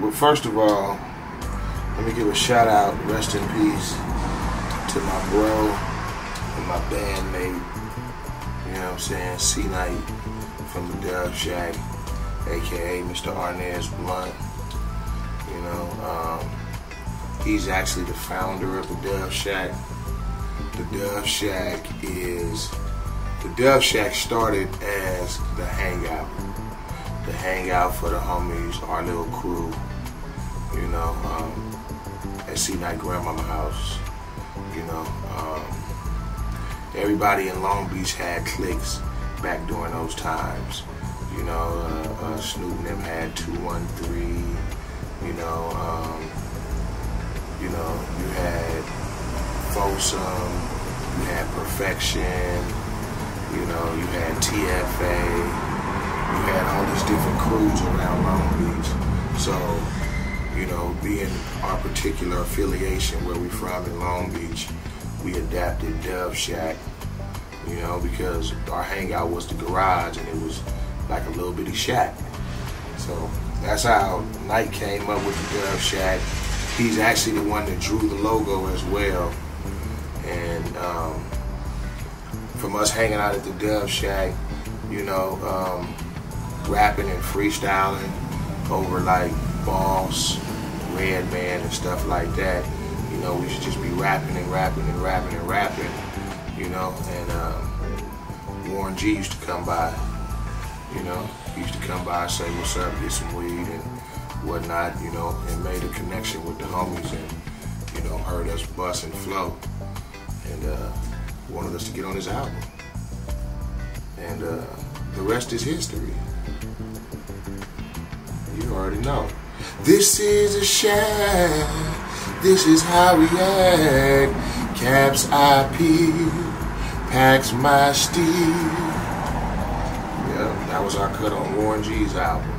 well, first of all, let me give a shout out, rest in peace, to my bro and my bandmate. You know what I'm saying? C-Knight from the Dove Shack, aka Mr. Arnez Blunt. You know, um, he's actually the founder of the Dove Shack. The Dove Shack is the Dove Shack started as the hangout. The hangout for the homies, our little crew, you know, um, at C-Knight Grandmama House. You know, um, everybody in Long Beach had cliques back during those times. You know, uh, uh, Snoop and them had 213. You know, um, you know, you had Folsom, you had Perfection, you know, you had TFA, crews around Long Beach. So, you know, being our particular affiliation where we from in Long Beach, we adapted Dove Shack, you know, because our hangout was the garage and it was like a little bitty shack. So that's how Knight came up with the Dove Shack. He's actually the one that drew the logo as well. And um, from us hanging out at the Dove Shack, you know, um, rapping and freestyling over like Boss, Redman, and stuff like that. You know, we should just be rapping and rapping and rapping and rapping, you know. And um, Warren G used to come by, you know. He used to come by and say, what's up, get some weed and whatnot, you know, and made a connection with the homies and, you know, heard us bust and flow. And uh, wanted us to get on his album. And uh, the rest is history. Already know. This is a shack. This is how we act. Caps IP. Packs my steel. Yeah, that was our cut on Warren G's album.